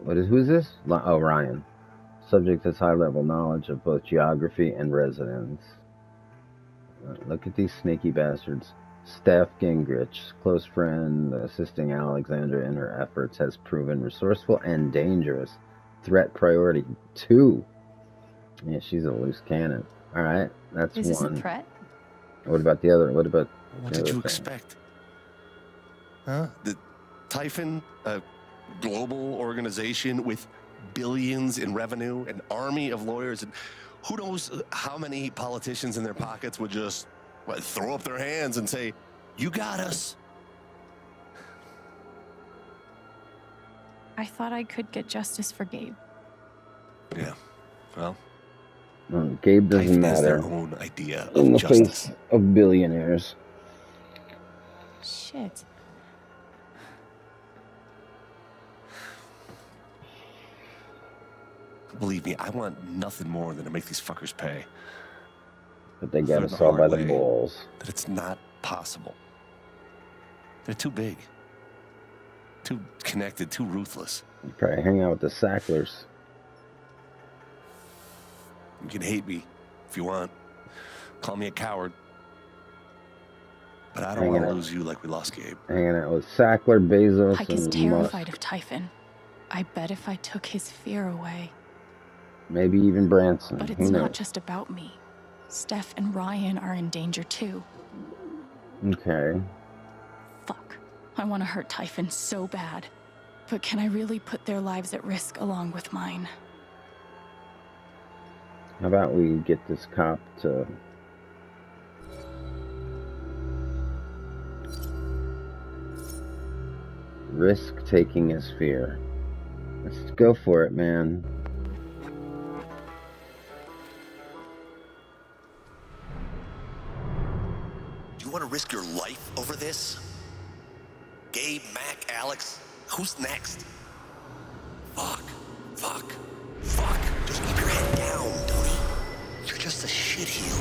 What is who's this? Li- Oh, Ryan. Subject has high level knowledge of both geography and residence. Uh, Look at these snaky bastards. Steph Gingrich, close friend, assisting Alexandra in her efforts, has proven resourceful and dangerous. Threat priority two. Yeah, she's a loose cannon. All right, that's Is this a threat? What about the other? What about What did you thing? expect? Huh? The Typhon, a global organization with billions in revenue, an army of lawyers, and who knows how many politicians in their pockets would just what, throw up their hands and say, "You got us." I thought I could get justice for Gabe. Yeah. Well, No, Gabe doesn't Typhon has matter their own idea in of the justice. face of billionaires. Shit. Believe me, I want nothing more than to make these fuckers pay. But they I've got us all by the balls. That it's not possible. They're too big, too connected, too ruthless. You probably hang out with the Sacklers. You can hate me if you want. Call me a coward. But I don't want to lose you like we lost Gabe. Hanging out with Sackler, Bezos, Pike is terrified Musk. of Typhon. I bet if I took his fear away. Maybe even Branson. But it's not just about me. Steph and Ryan are in danger too. Okay. Fuck. I want to hurt Typhon so bad. But can I really put their lives at risk along with mine? How about we get this cop to risk taking his fear? Let's go for it, man. Who's next? Fuck, fuck, fuck. Just keep your head down, Tony. You're just a shitheel.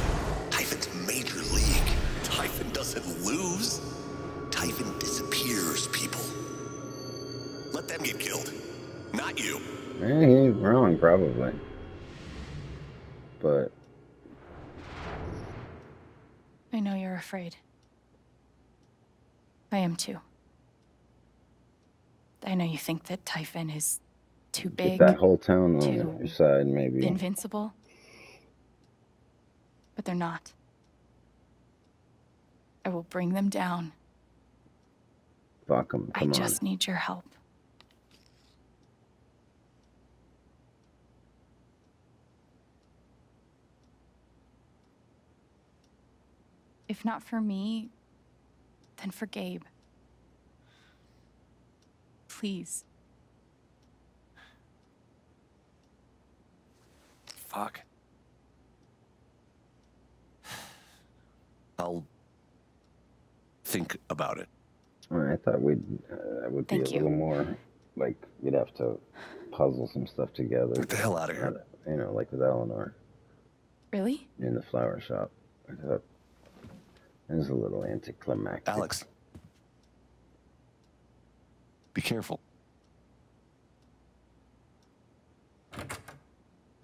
Typhon's major league. Typhon doesn't lose. Typhon disappears people. Let them get killed. Not you. Eh, he ain't wrong, probably. But I know you're afraid. I am too. I know you think that Typhon is too get big, that whole town on your side, maybe. invincible. But they're not. I will bring them down. Fuck him. I Come on. just need your help. If not for me, then for Gabe. Please. Fuck. I'll think about it. Well, I thought we'd uh, would be Thank a you. little more like we'd have to puzzle some stuff together. Get the hell out of here. You know, like with Eleanor Really? in the flower shop. I thought it was a little anticlimactic. Alex. Be careful.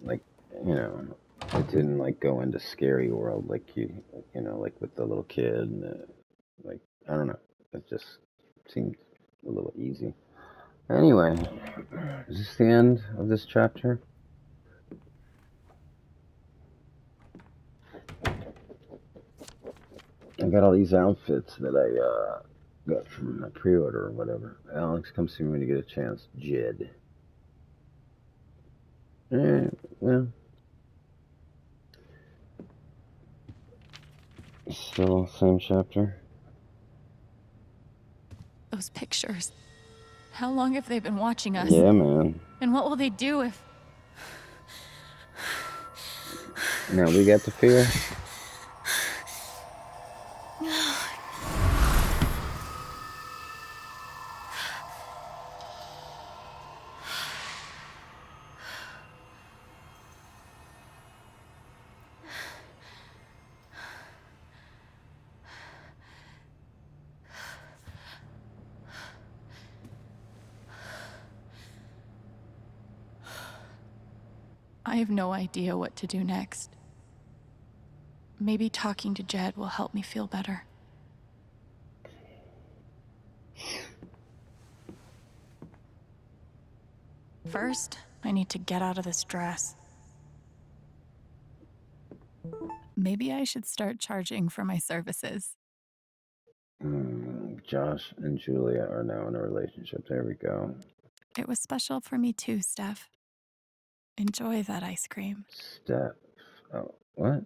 like you know, it didn't like go into scary world like you you know like with the little kid. And, uh, like I don't know, it just seemed a little easy. Anyway, is this the end of this chapter? I got all these outfits that I uh, got from a pre-order or whatever. Alex, come see me when you get a chance. Jed. Alright, well. Still same chapter. Those pictures. How long have they been watching us? Yeah, man. And what will they do if. Now we got the fear. I have no idea what to do next. Maybe talking to Jed will help me feel better. First, I need to get out of this dress. Maybe I should start charging for my services. Mm, Josh and Julia are now in a relationship. There we go. It was special for me too, Steph. Enjoy that ice cream. Steph. Oh, what?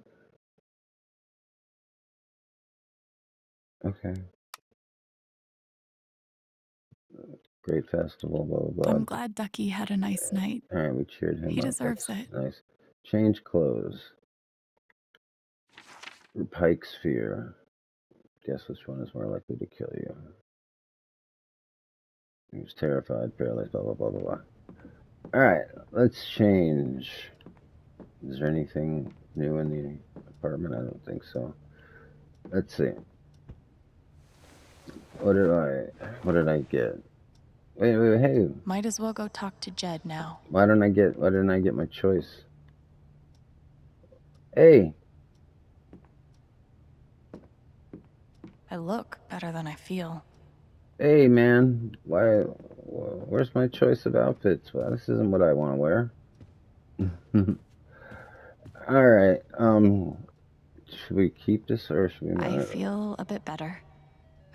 Okay. Great festival, blah, blah, blah. I'm glad Ducky had a nice night. All right, we cheered him He up. deserves That's it. Nice. Change clothes. Pike's fear. Guess which one is more likely to kill you? He was terrified, paralyzed, blah, blah, blah, blah, blah. All right, let's change. Is there anything new in the apartment? I don't think so. Let's see. What did I, what did I get? Wait, wait, hey, Might as well go talk to Jed now. why don't I get why didn't I get my choice? Hey, I look better than I feel. Hey man, why where's my choice of outfits? Well, this isn't what I want to wear. All right, um should we keep this or should we I not? feel a bit better.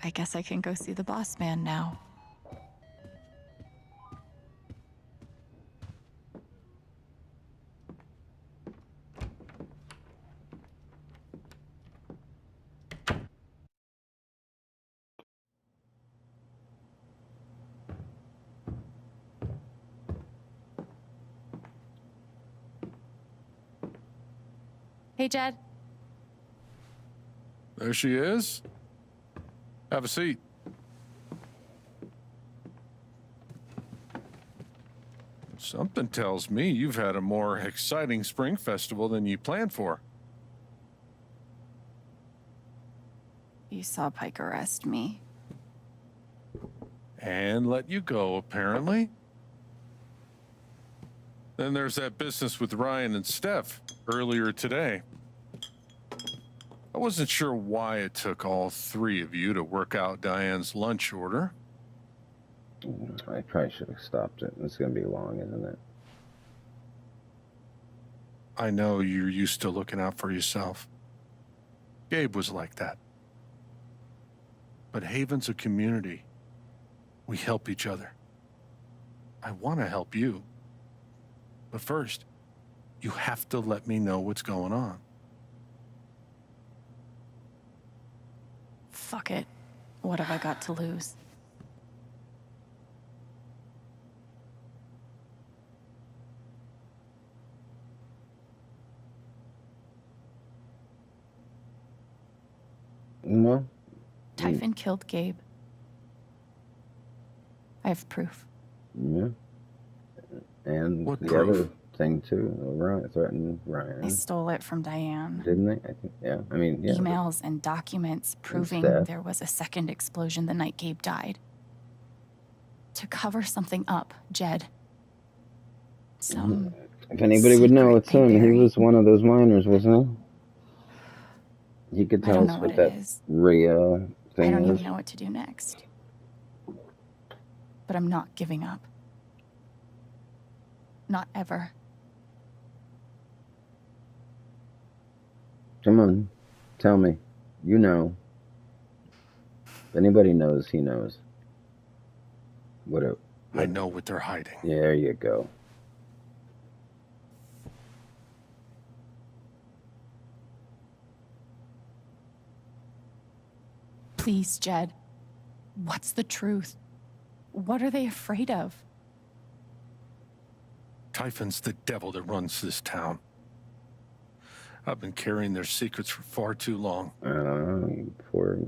I guess I can go see the boss man now. Hey, Jed. There she is. Have a seat. Something tells me you've had a more exciting spring festival than you planned for. You saw Pike arrest me. And let you go, apparently. Then there's that business with Ryan and Steph earlier today. I wasn't sure why it took all three of you to work out Diane's lunch order. Mm, I probably should have stopped it. It's gonna be long, isn't it? I know you're used to looking out for yourself. Gabe was like that. But Haven's a community. We help each other. I want to help you. But first, you have to let me know what's going on. Fuck it. What have I got to lose? Well, Typhon killed Gabe. I have proof. yeah. And What the proof? other thing too, uh, Ryan threatened Ryan. I stole it from Diane. Didn't they? I think yeah. I mean yeah. Emails and documents proving Steph. there was a second explosion the night Gabe died. To cover something up, Jed. Some mm-hmm. If anybody would know, it's him. they He was one of those miners, wasn't he? He could tell us know what what that it is. Rio I don't is. even know what to do next. But I'm not giving up. Not ever. Come on, tell me. You know. If anybody knows, he knows. What a. I know what they're hiding. Yeah, there you go. Please, Jed. What's the truth? What are they afraid of? Typhon's the devil that runs this town. I've been carrying their secrets for far too long. I don't know. Poor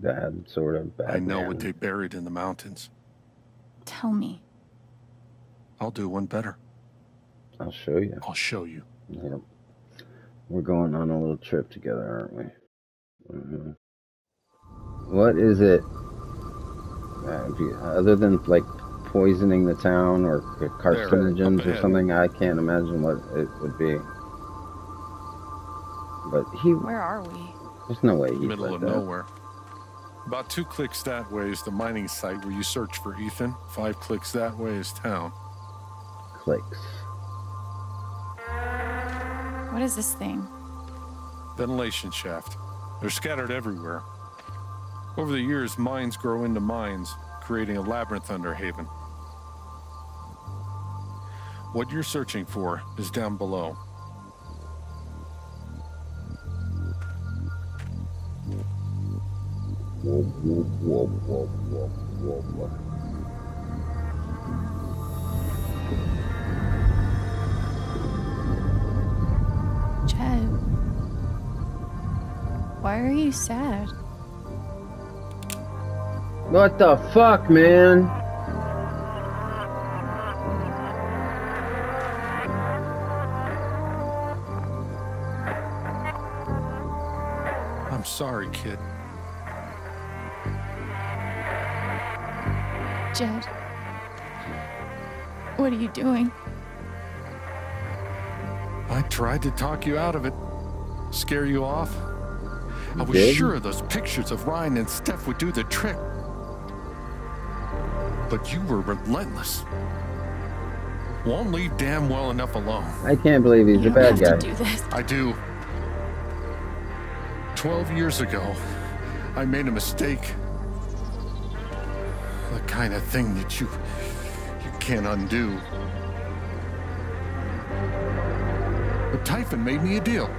dad, sort of bad. I know man. what they buried in the mountains. Tell me. I'll do one better. I'll show you. I'll show you. Yep. We're going on a little trip together, aren't we? Mm -hmm. What is it? Uh, other than like poisoning the town or carcinogens or something. I can't imagine what it would be. But he, Where are we? there's no way he Middle of that. nowhere. About two clicks that way is the mining site where you search for Ethan. Five clicks that way is town. Clicks. What is this thing? Ventilation shaft. They're scattered everywhere. Over the years, mines grow into mines, creating a labyrinth under Haven. What you're searching for is down below. Jed. Why are you sad? What the fuck, man? Sorry, kid. Jed. What are you doing? I tried to talk you out of it, scare you off. I was did? sure those pictures of Ryan and Steph would do the trick. But you were relentless. Won't leave damn well enough alone. I can't believe he's you a bad have guy. to do this. I do. Twelve years ago, I made a mistake. The kind of thing that you you can't undo. But Typhon made me a deal.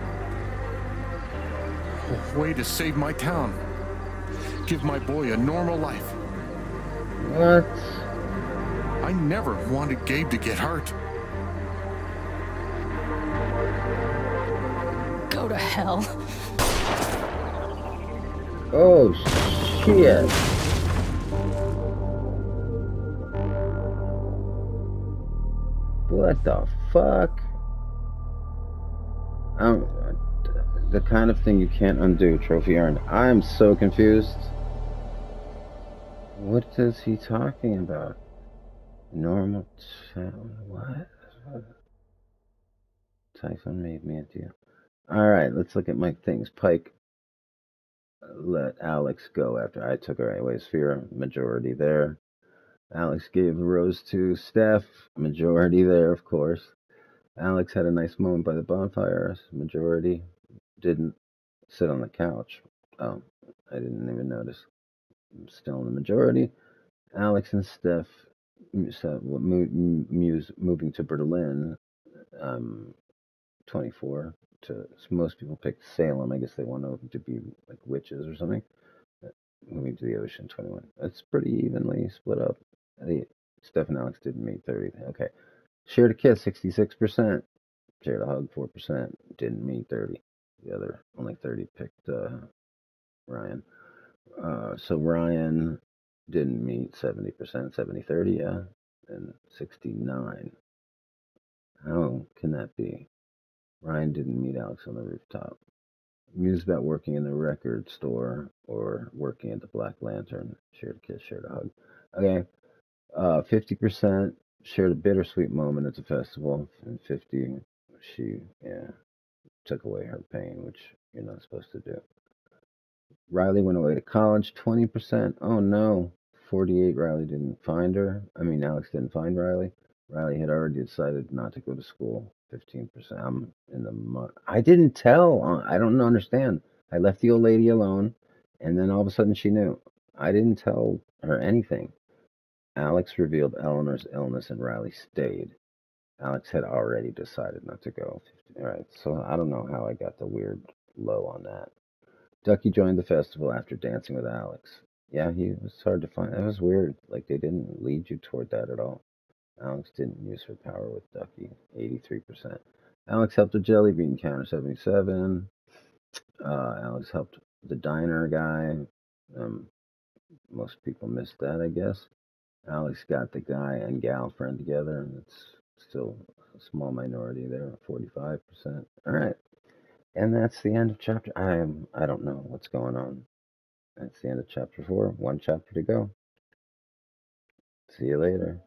A way to save my town. Give my boy a normal life. What? I never wanted Gabe to get hurt. Go to hell. Oh, shit. What the fuck? Um, the kind of thing you can't undo, trophy earned. I am so confused. What is he talking about? Normal town? What? Typhon made me a deal. Alright, let's look at my things. Pike let Alex go after I took her away. Sphere, majority there. Alex gave the rose to Steph, majority there, of course. Alex had a nice moment by the bonfire, majority. Didn't sit on the couch. Oh, I didn't even notice. I'm still in the majority. Alex and Steph mo- moving to Berlin. Um, 24 to most people picked Salem. I guess they want them to be like witches or something. Moving to the ocean, 21. It's pretty evenly split up. The Steph and Alex didn't meet 30. Okay. Shared a kiss, 66%. Shared a hug, 4%. Didn't meet 30. The other, only 30 picked uh, Ryan. Uh, so Ryan didn't meet 70%, 70 30, yeah. And 69. How can that be? Ryan didn't meet Alex on the rooftop. Mused about working in the record store or working at the Black Lantern. Shared a kiss, shared a hug. Okay. Uh, 50% shared a bittersweet moment at the festival. And 50, she, yeah, took away her pain, which you're not supposed to do. Riley went away to college. 20%. Oh no. 48, Riley didn't find her. I mean, Alex didn't find Riley. Riley had already decided not to go to school. 15%. I'm in the mud. I didn't tell. uh, I don't understand. I left the old lady alone, and then all of a sudden she knew. I didn't tell her anything. Alex revealed Eleanor's illness, and Riley stayed. Alex had already decided not to go. All right, so I don't know how I got the weird low on that. Ducky joined the festival after dancing with Alex. Yeah, he was hard to find. That was weird. Like they didn't lead you toward that at all. Alex didn't use her power with Ducky, 83%. Alex helped the jelly bean counter, 77. Uh, Alex helped the diner guy. Um, most people missed that, I guess. Alex got the guy and gal friend together, and it's still a small minority there, 45%. All right. And that's the end of chapter. I am. I don't know what's going on. That's the end of chapter four. One chapter to go. See you later.